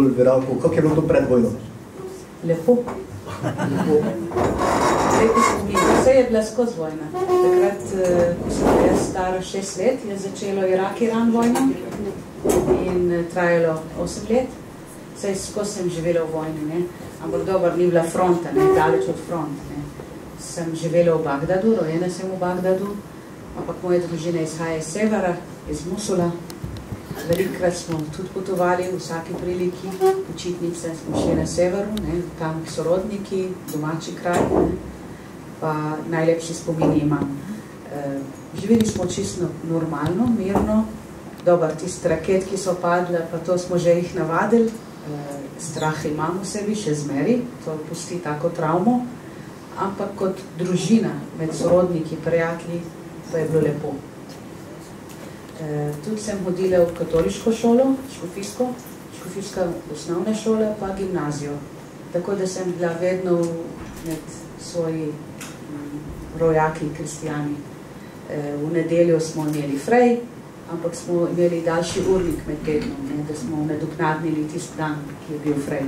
dol v Iraku, kako je bilo to pred vojno? Lepo. Lepo. Vse je bila skozi vojna. Takrat, eh, ko sem bila jaz stara šest let, je začelo Irak-Iran vojno in eh, trajalo osem let. Saj skozi sem živela v vojni, ne? ampak dobro, ni bila fronta, ne? daleč od front. Ne? Sem živela v Bagdadu, rojena sem v Bagdadu, ampak moja družina izhaja iz severa, iz Musula. Velikrat smo tudi potovali v vsaki priliki, počitnice smo šli na severu, ne? tam sorodniki, domači kraj, ne? pa najlepši spomini imam. E, živeli smo čisto normalno, mirno, dober, tiste raket, ki so padle, pa to smo že jih navadili, Eh, strah imam v sebi, še zmeri, to pusti tako travmo, ampak kot družina, med sorodniki, prijatelji, to je bilo lepo. E, tudi sem hodila v katoliško šolo, škofijsko, škofijska osnovne šole, pa gimnazijo. Tako da sem bila vedno med svoji mm, rojaki, kristijani. E, v nedeljo smo imeli frej, ampak smo imeli daljši urnik med tednom, ne, da smo nadoknadnili tist dan, ki je bil frej.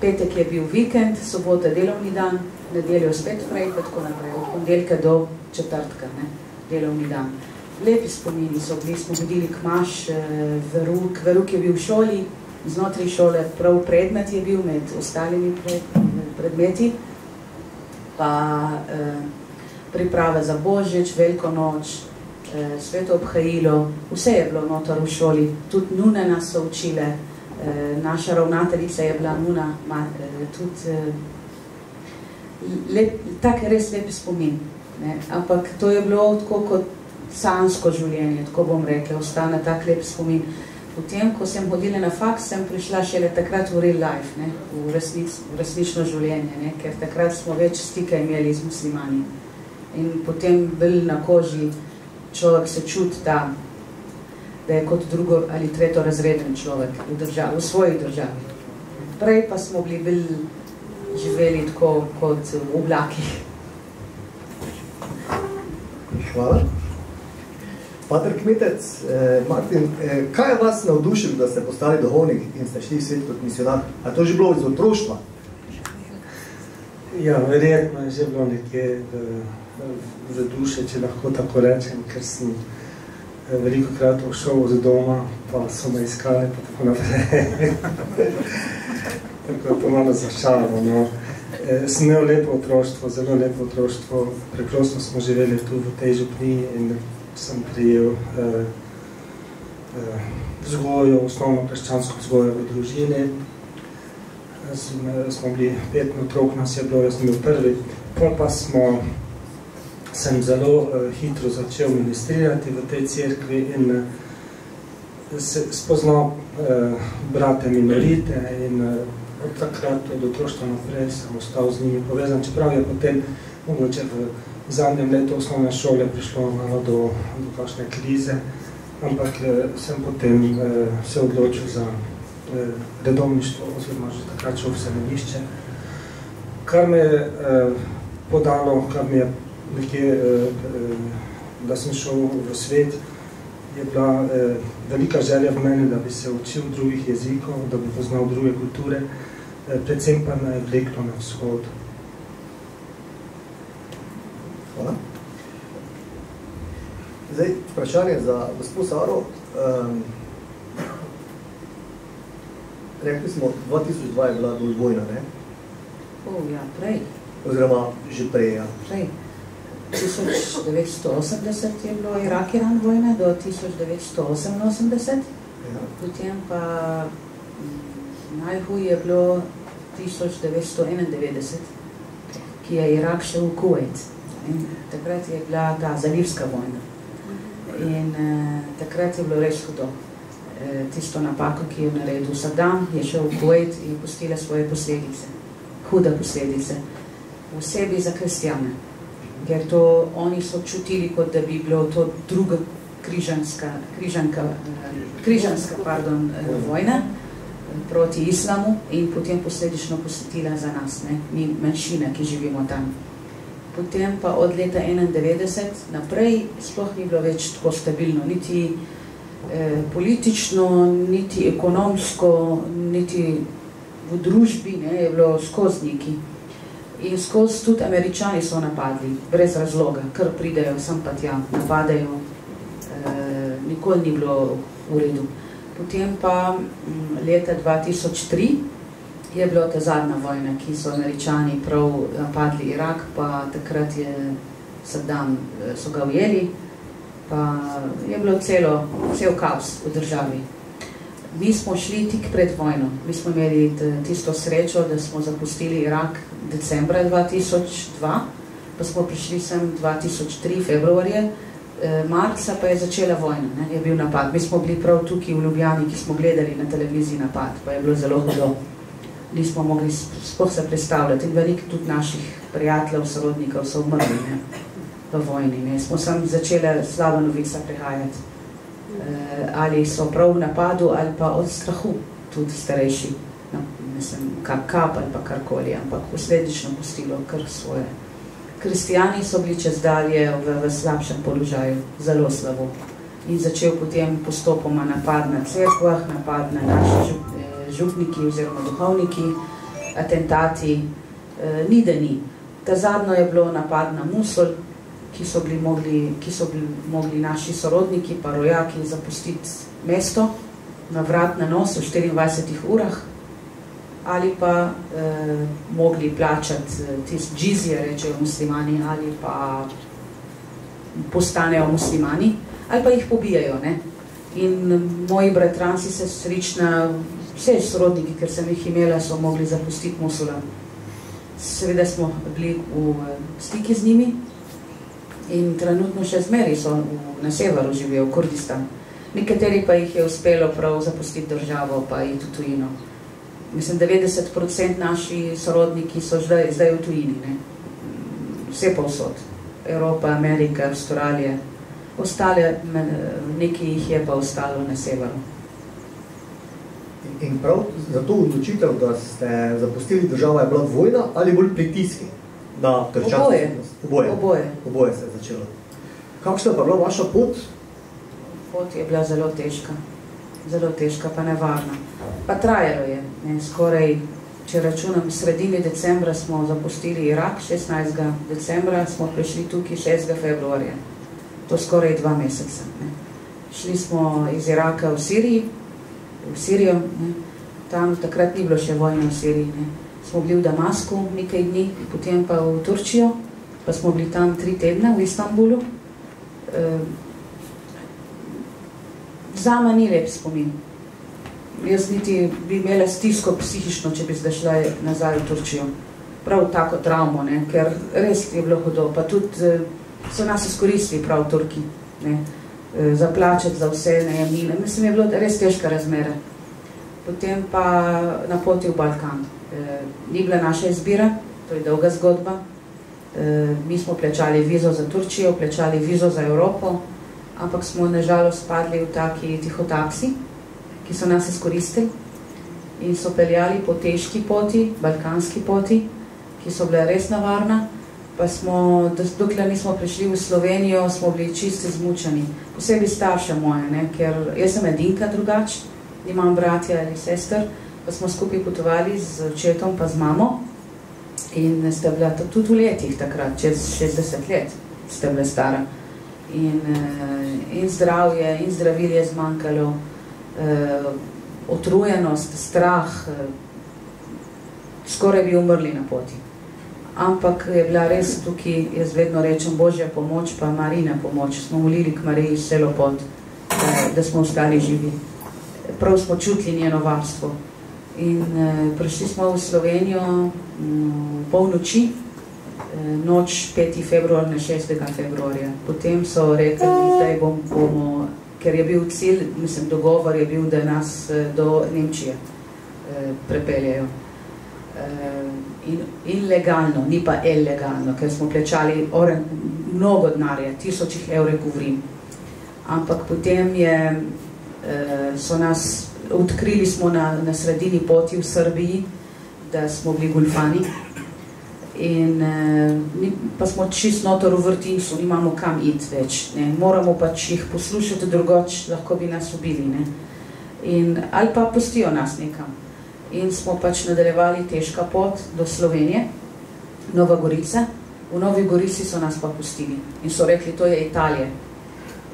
Petek je bil vikend, sobota delovni dan, nedeljo spet frej, pa tako naprej, od pondelka do četrtka, ne, delovni dan. Lepi spomini so bili, smo hodili k maš, eh, veruk, veruk je bil v šoli, znotraj šole prav predmet je bil med ostalimi pred, predmeti, pa eh, priprave za Božič, Veliko noč, eh, sveto obhajilo, vse je bilo notor v šoli, tudi nune nas so učile, eh, naša ravnateljica je bila nuna, ma, eh, tudi eh, lep, tak res lep spomin. Ne? Ampak to je bilo tako kot sansko življenje, tako bom rekla, ostane tak lep spomin. Potem, ko sem hodila na faks, sem prišla šele takrat v real life, ne? V, resnic, v resnično življenje, ne? ker takrat smo več stika imeli z muslimani. In potem bil na koži človek se čuti, da, da je kot drugo ali tretjo razreden človek v, državi, v svoji državi. Prej pa smo bili bil živeli tako kot v oblakih. Hvala. Pater Kmetec, eh, Martin, eh, kaj je vas navdušilo, da ste postali duhovnik in ste šli v svet kot misionar? A to že bilo iz otroštva? Ja, verjetno je že bilo nekje v, v duše, če lahko tako rečem, ker sem eh, veliko krat šel od doma, pa so me iskali, pa tako naprej. tako to malo zašalo. No. E, sem imel lepo otroštvo, zelo lepo otroštvo. Preprosto smo živeli tu v tej župni in sem prijel eh, eh, vzgojo, osnovno krščansko vzgojo v družini. Sem, smo bili pet otrok, nas je bilo, jaz sem bil prvi. Pol pa smo sem zelo uh, hitro začel ministrirati v tej cerkvi in uh, se spoznal uh, brate minorite in uh, od takrat od otroštva naprej sem ostal z njimi povezan, čeprav je potem mogoče v zadnjem letu osnovne šole prišlo malo do, do kakšne krize, ampak uh, sem potem uh, se odločil za uh, redovništvo oziroma že takrat šel v semenišče, kar me je uh, podalo, kar mi je nekje, eh, eh, da sem šel v svet, je bila eh, velika želja v meni, da bi se učil drugih jezikov, da bi poznal druge kulture, predvsem pa me je vleklo na vzhod. Hvala. Zdaj, vprašanje za gospod Saro. Um, rekli smo, 2002 je bila bolj vojna, ne? O, ja, prej. Oziroma, že prej, ja. Prej. 1980 je bilo Irak-Iran vojne do 1988, ja. potem pa mm, najhuj je bilo 1991, ki je Irak šel v Kuwait. In takrat je bila ta zalivska vojna. In uh, takrat je bilo res hudo. E, tisto napako, ki je naredil Saddam, je šel v Kuwait in postila svoje posledice. Hude posledice. V sebi za kristjane ker to oni so čutili, kot da bi bilo to druga križanska, križanka, križanska pardon, vojna proti islamu in potem posledično posvetila za nas, ne, mi manjšine, ki živimo tam. Potem pa od leta 91 naprej sploh ni bilo več tako stabilno, niti eh, politično, niti ekonomsko, niti v družbi, ne, je bilo skozi neki. In skozi tudi američani so napadli, brez razloga, kar pridejo sem pa tja, napadajo, eh, nikoli ni bilo v redu. Potem pa m, leta 2003 je bila ta zadnja vojna, ki so američani prav napadli Irak, pa takrat je Saddam, eh, so ga ujeli, pa je bilo celo, cel kaos v državi. Mi smo šli tik pred vojno. Mi smo imeli tisto srečo, da smo zapustili Irak decembra 2002, pa smo prišli sem 2003, februarje, eh, marca pa je začela vojna, ne, je bil napad. Mi smo bili prav tukaj v Ljubljani, ki smo gledali na televiziji napad, pa je bilo zelo hudo. Nismo mogli sploh se predstavljati in veliko tudi naših prijateljev, sorodnikov so umrli ne, v vojni. Ne. Smo sem začeli slaba novica prihajati. E, ali so prav v napadu, ali pa od strahu, tudi starejši, no, mislim, kap, kap ali pa karkoli, ampak posledično pustilo kar svoje. Kristijani so bili čez dalje v, v slabšem položaju, zelo slabo. In začel potem postopoma napad na cerkvah, napad na naše župniki oziroma duhovniki, atentati, e, ni da ni. Ta zadnjo je bilo napad na Musul, ki so bili mogli, ki so bili mogli naši sorodniki pa rojaki zapustiti mesto na vrat na nos v 24 urah ali pa eh, mogli plačati tist džizije, rečejo muslimani, ali pa postanejo muslimani, ali pa jih pobijajo. Ne? In moji bratranci se srečna, vse sorodniki, ker sem jih imela, so mogli zapustiti Musula. Seveda smo bili v stiki z njimi, in trenutno še zmeri so na severu živijo, v Kurdistan. Nekateri pa jih je uspelo prav zapustiti državo, pa iti v tujino. Mislim, 90% naši sorodniki so zdaj, zdaj v tujini, ne? vse povsod. Evropa, Amerika, Avstralija. Ostale, nekaj jih je pa ostalo na severu. In prav za to odločitev, da ste zapustili državo, je bila vojna ali bolj pritiski? na krščansko Oboje. Oboje. Oboje. Oboje se je začelo. Kakšna pa bila vaša pot? Pot je bila zelo težka. Zelo težka, pa nevarna. Pa trajalo je. Ne, skoraj, če računam, sredini decembra smo zapustili Irak, 16. decembra smo prišli tukaj 6. februarja. To skoraj dva meseca. Ne. Šli smo iz Iraka v Siriji, v Sirijo, ne. tam takrat ni bilo še vojne v Siriji. Ne smo bili v Damasku nekaj dni, potem pa v Turčijo, pa smo bili tam tri tedne v Istanbulu. E, zama ni lep spomin. Jaz niti bi imela stisko psihično, če bi zdaj šla nazaj v Turčijo. Prav tako travmo, ne? ker res je bilo hudo. Pa tudi e, so nas izkoristili prav Turki. Ne? E, za plačati, za vse najemnine. Mislim, je bilo res težka razmere. Potem pa na poti v Balkan eh, ni bila naša izbira, to je dolga zgodba. Eh, mi smo plečali vizo za Turčijo, plečali vizo za Evropo, ampak smo nažalost padli v taki tihotaksi, ki so nas izkoristili in so peljali po težki poti, balkanski poti, ki so bile res navarna, pa smo, dokler nismo prišli v Slovenijo, smo bili čisti zmučeni. Posebej starša moja, ne? ker jaz sem edinka drugač, imam bratja ali sester, pa smo skupaj potovali z očetom pa z mamo in ste bila tudi v letih takrat, čez 60 let ste bila stara. In, eh, in zdravje, in zdravil je zmanjkalo, eh, otrujenost, strah, eh, skoraj bi umrli na poti. Ampak je bila res tukaj, jaz vedno rečem, Božja pomoč, pa Marina pomoč. Smo molili k Mariji celo pot, da, da smo ostali živi. Prav smo čutili njeno varstvo. In eh, prišli smo v Slovenijo m, pol noči, eh, noč 5. februar na 6. februarja. Potem so rekli, zdaj bom, bomo, ker je bil cilj, mislim, dogovor je bil, da nas eh, do Nemčije eh, prepeljajo. Eh, in, in legalno, ni pa ilegalno, ker smo plečali oren, mnogo denarja, tisočih evrov govorim. Ampak potem je, eh, so nas odkrili smo na, na sredini poti v Srbiji, da smo bili gulfani In uh, pa smo čist notor v vrtincu, nimamo kam iti več. Ne. Moramo pač jih poslušati drugoč, lahko bi nas ubili. Ne. In, ali pa pustijo nas nekam. In smo pač nadaljevali težka pot do Slovenije, Nova Gorica. V Novi Gorici so nas pa pustili in so rekli, to je Italija.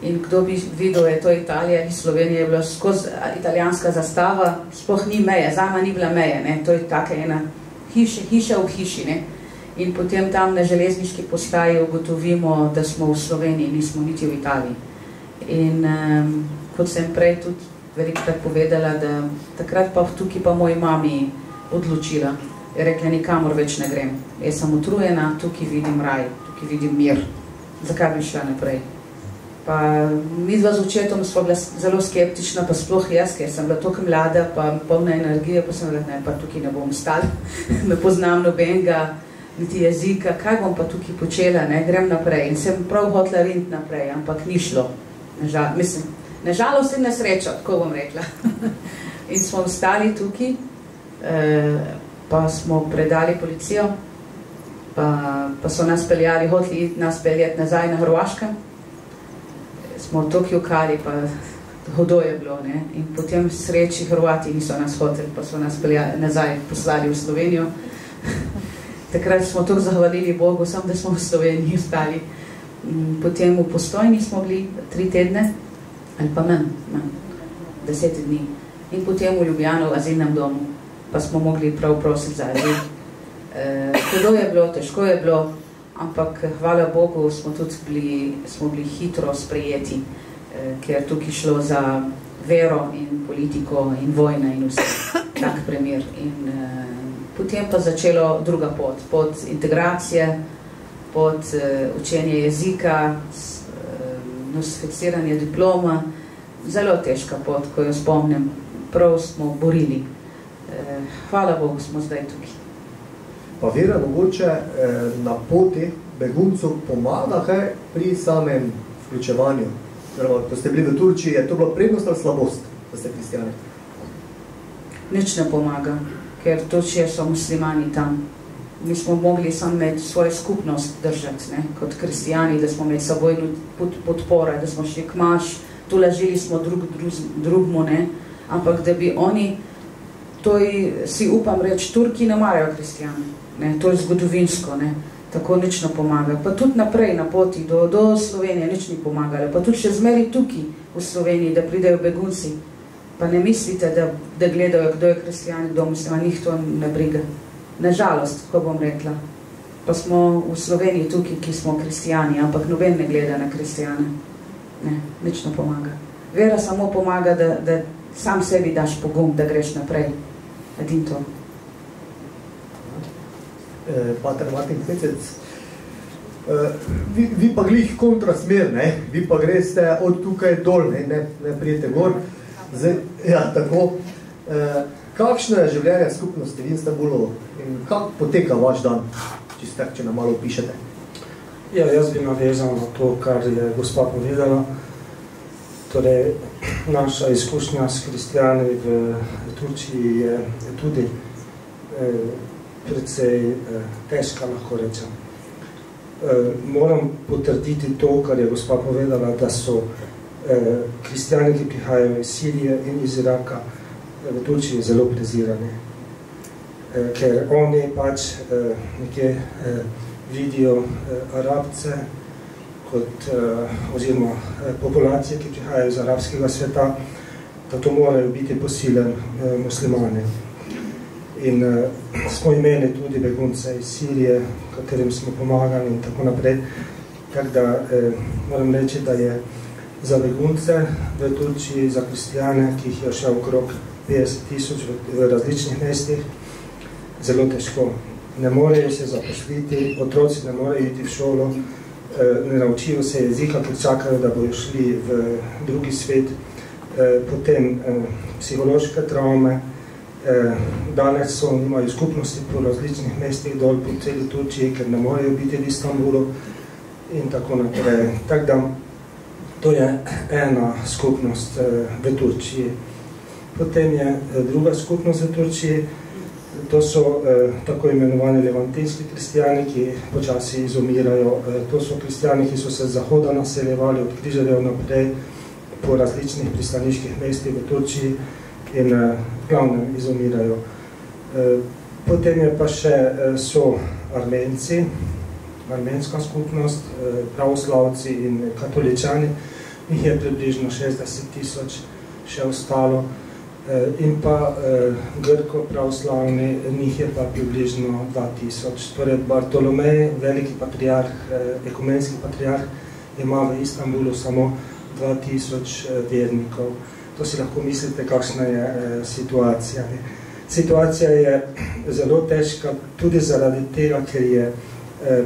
In kdo bi videl, je to Italija in Slovenija je bila skozi italijanska zastava, sploh ni meje, zama ni bila meje, ne? to je taka ena hiša, hiša v hiši. Ne? In potem tam na železniški postaji ugotovimo, da smo v Sloveniji, nismo niti v Italiji. In um, kot sem prej tudi velikrat povedala, da takrat pa tukaj pa moji mami odločila, je rekla, nikamor več ne grem. Jaz sem utrujena, tukaj vidim raj, tukaj vidim mir. Zakaj bi šla naprej? Pa mi z očetom smo bila zelo skeptična, pa sploh jaz, ker sem bila toliko mlada, pa polna energije, pa sem rekla, ne, pa tukaj ne bom stal, ne poznam nobenega, niti jezika, kaj bom pa tukaj počela, ne, grem naprej. In sem prav hotla rint naprej, ampak ni šlo. Mislim, nažalost in nesrečo, tako bom rekla. in smo ostali tukaj, eh, pa smo predali policijo, pa, pa so nas peljali, hotli nas peljati nazaj na Hrvaškem, smo toliko jokali, pa hodo je bilo, ne? in potem sreči Hrvati niso nas hoteli, pa so nas peljali nazaj, poslali v Slovenijo. Takrat smo to zahvalili Bogu, sam da smo v Sloveniji ostali. Potem v postojni smo bili tri tedne, ali pa manj, manj, deset dni. In potem v Ljubljano, v azilnem domu, pa smo mogli prav prositi za azil. E, hudo je bilo, težko je bilo, ampak hvala Bogu smo tudi bili, smo bili hitro sprejeti, eh, ker tukaj šlo za vero in politiko in vojna in vse, tak primer. In eh, potem pa začelo druga pot, pot integracije, pot eh, učenje jezika, eh, nostrificiranje diploma, zelo težka pot, ko jo spomnim, prav smo borili. Eh, hvala Bogu smo zdaj tukaj. Pa vera mogoče eh, na poti beguncev pomaga kaj pri samem vključevanju? Ko ste bili v Turčiji, je to bila prednost ali slabost, da ste kristijani? Nič ne pomaga, ker Turčije so muslimani tam. Mi smo mogli samo imeti svojo skupnost držati, ne? kot kristijani, da smo imeli saboj podpore, da smo šli k maš, tu ležili smo drug, drug, drugmu, ne? ampak da bi oni, to si upam reči, Turki ne marajo kristijane ne, to je zgodovinsko, ne, tako nič ne pomaga. Pa tudi naprej na poti do, do Slovenije nič ni pomagalo, pa tudi še zmeri tukaj v Sloveniji, da pridejo begunci, pa ne mislite, da, da gledajo, kdo je kristijan, kdo muslima, njih to ne briga. Nažalost, ko bom rekla. Pa smo v Sloveniji tukaj, ki smo kristijani, ampak noben ne gleda na kristijane. Ne, nič ne pomaga. Vera samo pomaga, da, da sam sebi daš pogum, da greš naprej. Edin to eh, pater Martin Pecec. Eh, vi, vi pa glih kontrasmer, ne? vi pa greste od tukaj dol, ne, ne, ne prijete gor. Zdaj, ja, tako. Eh, kakšno je življenje skupnosti v Istanbulu in kako poteka vaš dan, če, ste, če nam malo opišete? Ja, jaz bi navezal na to, kar je gospa povedala. Torej, naša izkušnja s kristijani v Turčiji je tudi eh, precej eh, težka, lahko rečem. Eh, moram potrditi to, kar je gospa povedala, da so eh, kristijani, ki prihajajo iz Sirije in iz Iraka, eh, v Turčiji zelo prezirani. Eh, ker oni pač eh, nekje eh, vidijo arabce kot oziroma populacije, ki prihajajo iz arabskega sveta, da to morajo biti posilen muslimani. In smo imeli tudi begunce iz Sirije, katerim smo pomagali in tako naprej. Tako da moram reči, da je za begunce v Turčiji, za kristijane, ki jih je še okrog 50 tisoč v, različnih mestih, zelo težko. Ne morejo se zaposliti, otroci ne morejo iti v šolo, eh, ne naučijo se jezika, ker čakajo, da bojo šli v drugi svet, eh, potem eh, psihološke traume, danes so imajo skupnosti po različnih mestih dol po celi Turčiji, ker ne morejo biti v Istanbulu in tako naprej. Tako da, to je ena skupnost v Turčiji. Potem je eh, druga skupnost v Turčiji, To so eh, tako imenovani levantinski kristijani, ki počasi izumirajo. Eh, to so kristijani, ki so se z zahoda naseljevali od križarjev naprej po različnih pristaniških mestih v Turčiji in eh, glavnem izumirajo. Eh, potem je pa še eh, so armenci, armenska skupnost, eh, pravoslavci in katoličani, njih je približno 60 tisoč še ostalo. Eh, in pa eh, Grko pravoslavni, njih je pa približno 2000. Torej Bartolomej, veliki patriarh, eh, ekumenski patriarh, ima v Istanbulu samo 2000 vernikov. To si lahko mislite, kakšna je situacija. Situacija je zelo težka tudi zaradi tega, ker je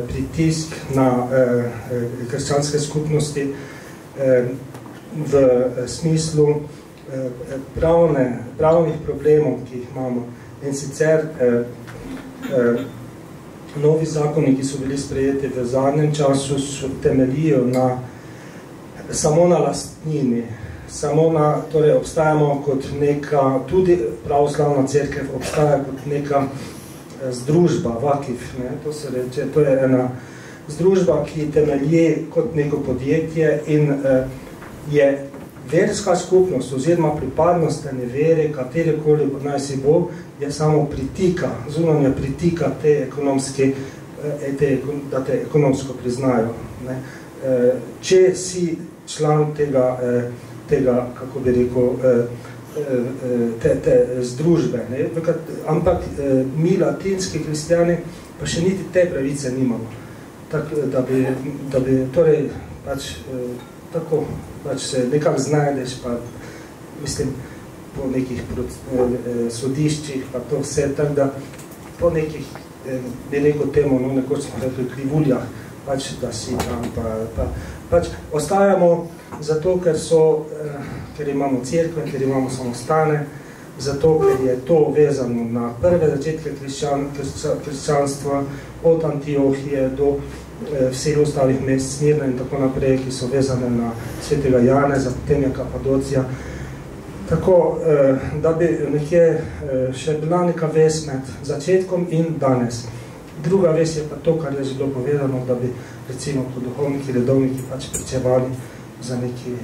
pritisk na krščanske skupnosti v smislu, Eh, pravne, pravnih problemov, ki jih imamo. In sicer eh, eh, novi zakoni, ki so bili sprejeti v zadnjem času, so temelijo na, samo na lastnini, samo na, torej obstajamo kot neka, tudi pravoslavna cerkev obstaja kot neka eh, združba, vakif, ne, to se reče, to je ena združba, ki temelji kot neko podjetje in eh, je verska skupnost oziroma pripadnost ne vere, katerekoli naj si bo, je samo pritika, zunanja pritika te ekonomske, eh, te, da te ekonomsko priznajo. Ne. Eh, če si član tega, eh, tega kako bi rekel, te, te združbe, ne. ampak mi, latinski kristijani, pa še niti te pravice nimamo. Tak, da, bi, da bi, torej, pač, tako, pač se nekak znajdeš, pa mislim, po nekih eh, sodiščih, pa to vse, tako da po nekih, eh, ne neko temo, no nekoč smo rekli, krivuljah, pač da si tam, pa, pa pač ostajamo zato, ker so, eh, ker imamo cerkve, ker imamo samostane, zato, ker je to vezano na prve začetke krščan, krščanstva, od Antiohije do Eh, vseh ostalih mest Smirna in tako naprej, ki so vezane na svetega Jane, zatem je Kapadocija. Tako, eh, da bi nekje eh, še bila neka ves med začetkom in danes. Druga ves je pa to, kar je že bilo povedano, da bi recimo po duhovniki, redovniki pač pričevali za neki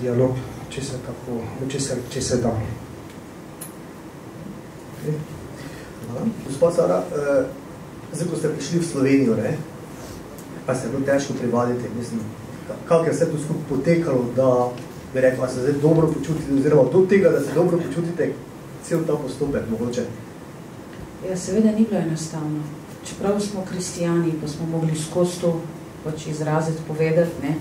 dialog, če se tako, če se, če se da. Gospod Sara, zdaj, ko ste prišli v Slovenijo, ne, pa se je bilo težko privaditi. Mislim, kako je vse to skupaj potekalo, da bi rekla, se zdaj dobro počutite, oziroma do tega, da se dobro počutite, cel ta postopek mogoče? Ja, seveda ni bilo enostavno. Čeprav smo kristijani, pa smo mogli skozi to pač izraziti, povedati, ne?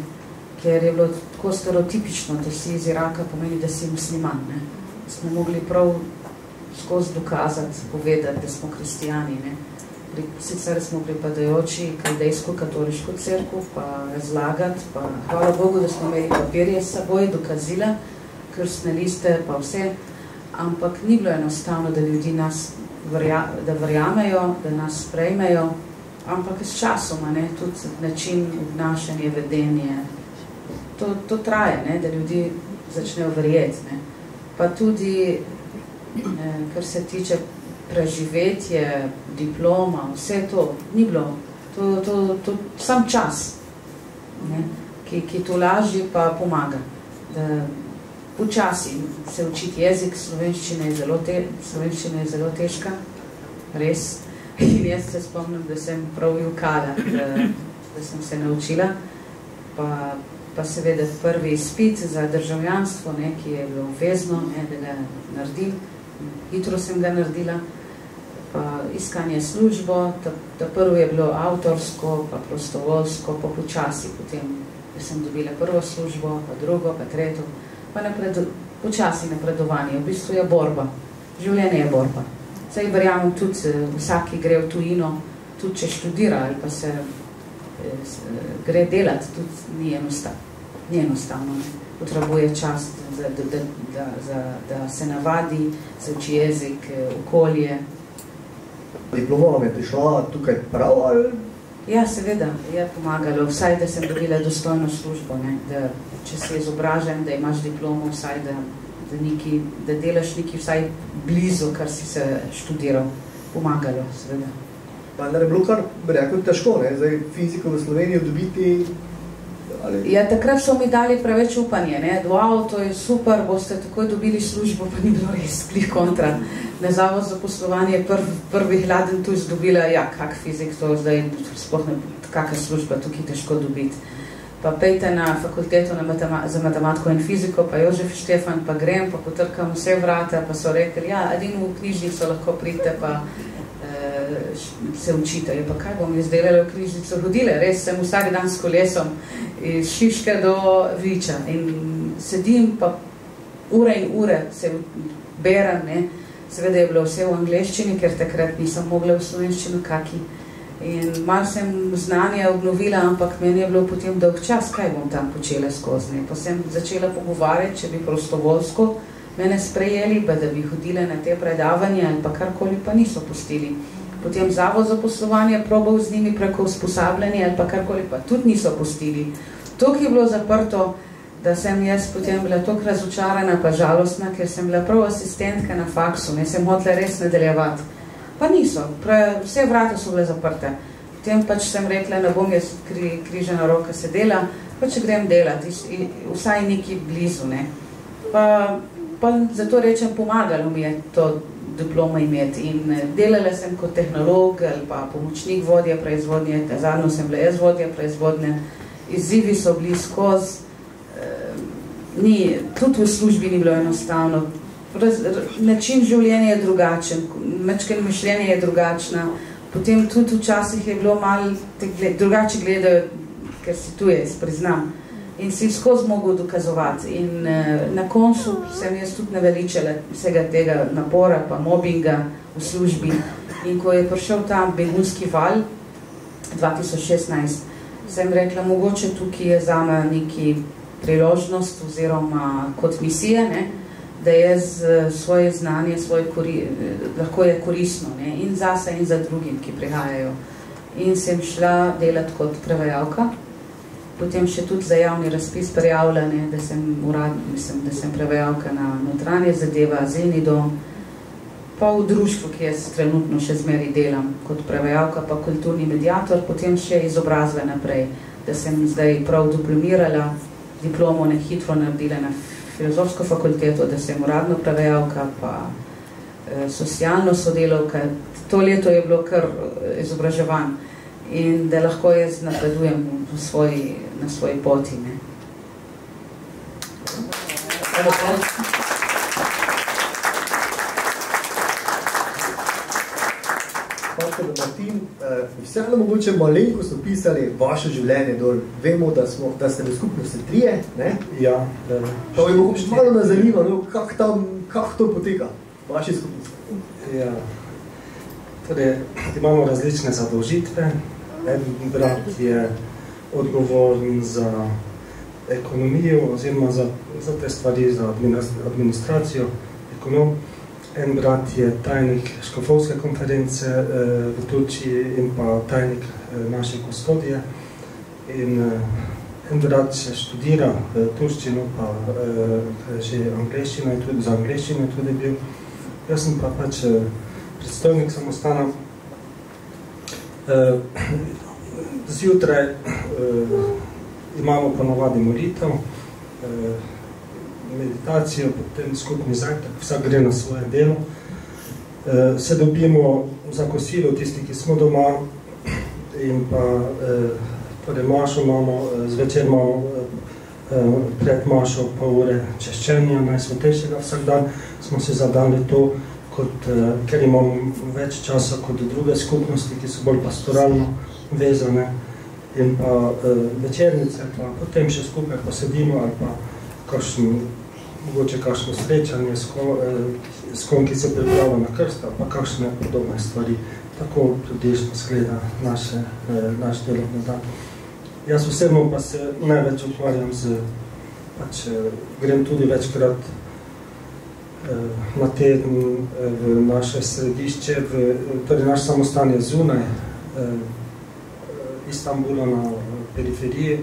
ker je bilo tako stereotipično, da si iz Iraka pomeni, da si musliman. Ne? Smo mogli prav skozi dokazati, povedati, da smo kristijani. Ne? Sicer smo pripadajoči kaldejsko katoliško crkvo, pa razlagati, pa hvala Bogu, da smo imeli papirje s seboj, dokazila, krstne liste, pa vse, ampak ni bilo enostavno, da ljudi nas verja, da verjamejo, da nas sprejmejo, ampak s časoma, ne, tudi način obnašanje, vedenje, to, to traje, ne, da ljudi začnejo verjeti, ne. pa tudi, ne, kar se tiče preživetje, diploma, vse to, ni bilo. To, to, to sam čas, ne, ki, ki to lažje pa pomaga. Da počasi se učiti jezik, slovenščina je zelo, te, slovenščina je zelo težka, res. In jaz se spomnim, da sem prav jukala, da, da sem se naučila. Pa, pa seveda prvi izpit za državljanstvo, ne, ki je bilo obvezno, ne, da ga naredim. Hitro sem ga naredila pa iskanje službo, ta, ta prvo je bilo avtorsko, pa prostovoljsko, pa počasi potem, da sem dobila prvo službo, pa drugo, pa tretjo, pa napred, počasi napredovanje, v bistvu je borba, življenje je borba. Saj verjamem tudi, eh, vsaki gre v tujino, tudi če študira ali pa se eh, gre delati, tudi ni enostavno. Ni enostavno. Potrebuje čas, da, da, da, da, da, se navadi, se uči jezik, eh, okolje, diploma vam je prišla tukaj prav ali? Ja, seveda, je pomagalo, vsaj da sem dobila dostojno službo, ne? da če si izobražen, da imaš diplomo, vsaj da, da, neki, da delaš neki vsaj blizu, kar si se študiral. pomagalo, seveda. Pa je bilo kar, bi rekel, težko, ne? Zdaj, fiziko v Sloveniji dobiti Ali... Ja, takrat so mi dali preveč upanje, ne, wow, to je super, boste takoj dobili službo, pa ni bilo res plih kontra. Na zavod za poslovanje prv, prvi hladen tu izdobila, ja, kak fizik to zdaj, sploh ne, kakva služba tukaj težko dobiti. Pa pejte na fakulteto na matema za matematiko in fiziko, pa Jožef Štefan, pa grem, pa potrkam vse vrata, pa so rekli, ja, edino v knjižnico lahko pridete, pa se učite. Je pa kaj bom izdelala v križnico hodile, res sem vsak dan s kolesom iz Šiške do Viča in sedim pa ure in ure se berem, ne. Seveda je bilo vse v angleščini, ker takrat nisem mogla v slovenščino kaki. In malo sem znanje obnovila, ampak meni je bilo potem dolg čas, kaj bom tam počela skozi. Pa sem začela pogovarjati, če bi prostovoljsko mene sprejeli, pa da bi hodile na te predavanje ali pa karkoli pa niso pustili potem zavod za poslovanje probal z njimi preko usposabljanja ali pa karkoli, pa tudi niso pustili. Tok je bilo zaprto, da sem jaz potem bila toliko razočarana pa žalostna, ker sem bila prav asistentka na faksu, ne sem hotela res nadaljevati. Pa niso, pre, vse vrata so bile zaprte. Potem pač sem rekla, ne bom jaz kri, križena roka sedela, pa če grem delati, vsaj neki blizu, ne. Pa, pa zato rečem, pomagalo mi je to diploma imeti. In eh, delala sem kot tehnolog ali pa pomočnik vodja proizvodnje, zadnjo sem bila jaz vodja proizvodnje, izzivi so bili skozi, eh, ni, tudi v službi ni bilo enostavno, Raz, način življenja je drugačen, način mišljenja je drugačna, potem tudi včasih je bilo malo, te gled, drugače gledajo, ker si tu jaz, priznam in si skozi mogel dokazovati. In uh, na koncu sem jaz tudi naveličala vsega tega napora pa mobbinga v službi. In ko je prišel ta begunski val 2016, sem rekla, mogoče tukaj je zame neki priložnost oziroma kot misija, ne, da jaz svoje znanje, svoje kori, lahko je koristno ne, in zase in za drugim, ki prihajajo. In sem šla delati kot prevajalka potem še tudi za javni razpis prijavljanje, da sem urad, mislim, da sem prevajalka na notranje zadeva, zeni dom, pa v društvu, ki jaz trenutno še zmeri delam kot prevajalka, pa kulturni mediator, potem še izobrazve naprej, da sem zdaj prav diplomirala, diplomo ne hitro naredila na filozofsko fakulteto, da sem uradno prevajalka, pa e, socialno sodelovka. To leto je bilo kar eh, izobraževan in da lahko jaz napredujem v svoji na svoji poti. Ne. Martin, eh, vseeno mogoče malenko so pisali vaše življenje dol. Vemo, da, smo, da ste v skupnosti trije, ne? Ja. Pa je mogoče malo nas zanima, no, kako tam, kako to poteka, vaše skupnosti? Ja. Torej, imamo različne zadolžitve. En brat je odgovoren za ekonomijo oziroma za, za te stvari, za administracijo, ekonom. En brat je tajnik škofovske konference eh, v Turčiji in pa tajnik eh, naše kustodije. In eh, en brat še študira eh, turščino, pa eh, že angleščino in tudi za angleščino tudi bil. Jaz sem pa pač eh, predstojnik samostana. Eh, zjutraj uh, imamo ponovadi molitev, uh, meditacijo, potem skupni zajtrk, vsak gre na svoje delo. Uh, se dobimo za kosilo, tisti, ki smo doma, in pa uh, torej mašo imamo, uh, zvečer imamo uh, pred mašo pa ure češčenja najsvetejšega vsak dan, smo se zadali to, kot, uh, ker imamo več časa kot druge skupnosti, ki so bolj pastoralno vezane in pa uh, večernice, pa potem še skupaj posedimo ali pa kakšno, mogoče kakšno srečanje s, ko, uh, s kom, ki se pripravlja na krst, pa kakšne podobne stvari. Tako približno skleda naše, uh, naš delovni dan. Jaz osebno pa se največ ukvarjam z, pač uh, grem tudi večkrat na teden v naše središče, v, torej naš samostan je zunaj, Istanbula na periferiji.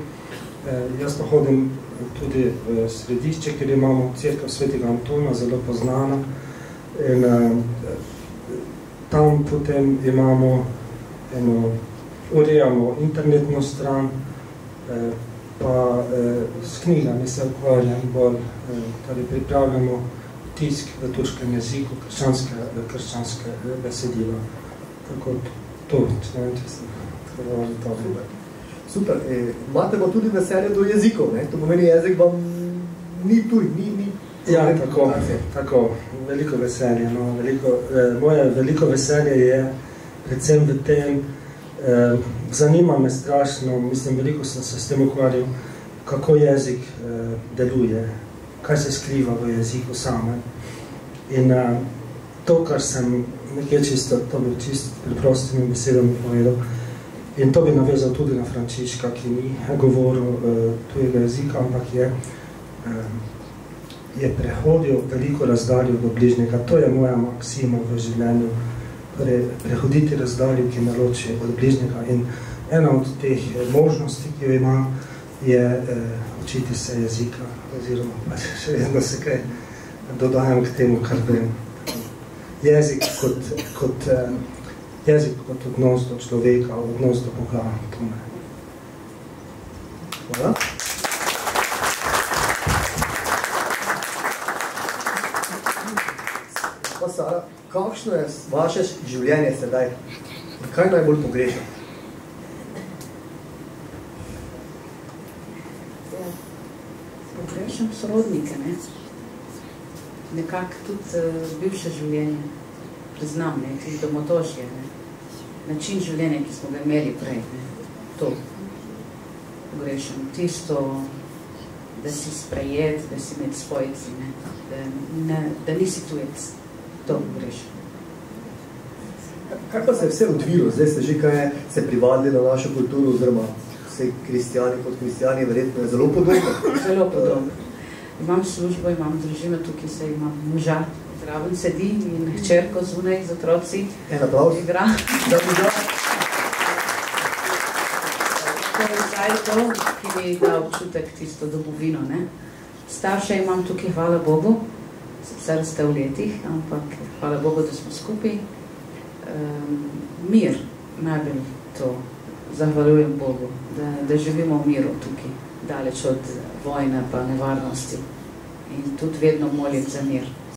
Eh, jaz pa hodim tudi v središče, kjer imamo crkva svetega Antona, zelo poznana. In, eh, tam potem imamo eno, urejamo internetno stran, eh, pa s knjigami se ukvarjam bolj, torej pripravljamo tisk v turškem jeziku, krščanske besedila. Tako to, če ne vem, če sem tako to Super. Super. E, imate pa tudi veselje do jezikov, ne? To pomeni, jezik vam ni tuj, ni, ni Ja, tako, tako, veliko veselje. No, veliko, eh, moje veliko veselje je predvsem v tem, eh, zanima me strašno, mislim, veliko sem se s tem ukvarjal, kako jezik eh, deluje, kaj se skriva v jeziku samem. In eh, to, kar sem nekje čisto, to bi čisto preprostimi besedami povedal, in to bi navezal tudi na Frančiška, ki ni govoril eh, tujega jezika, ampak je eh, je prehodil veliko razdaljo do bližnjega. To je moja maksima v življenju. Torej, prehoditi razdaljo, ki me loči od bližnjega. In ena od teh možnosti, ki jo ima, je eh, učiti se jezika. Oziroma, pa še vedno se kaj dodajam k temu, kar vem. Jezik kot, kot, eh, jezik kot odnos do človeka, odnos do Boga. To me. Hvala. Pa Sara, kakšno je vaše življenje sedaj? Kaj najbolj pogrešate? Pogrešam sorodnike, ne? Nekako tudi uh, bivše življenje, priznam, ne, tudi domotožje, ne? način življenja, ki smo ga imeli prej, ne? to pogrešam. Tisto, da si sprejet, da si med svojci, ne? Da, ne, da nisi tujec, to pogrešam. Kaj pa se je vse odvilo? Zdaj ste že kaj se privadili na našo kulturo, oziroma vse kristijani kot kristijani, verjetno je zelo podobno. Zelo podobno. Imam službo, imam družino, tukaj se imam moža, zraven sedi in hčerko zunaj z otroci. En aplauz. Igra. Da moža. To je zdaj to, ki mi da občutek tisto domovino. Ne? Starše imam tukaj, hvala Bogu, sicer ste v letih, ampak hvala Bogu, da smo skupaj. Um, mir, najbolj to, zahvaljujem Bogu, da, da živimo v miru tukaj, daleč od vojne pa nevarnosti. In tudi vedno molim za mir.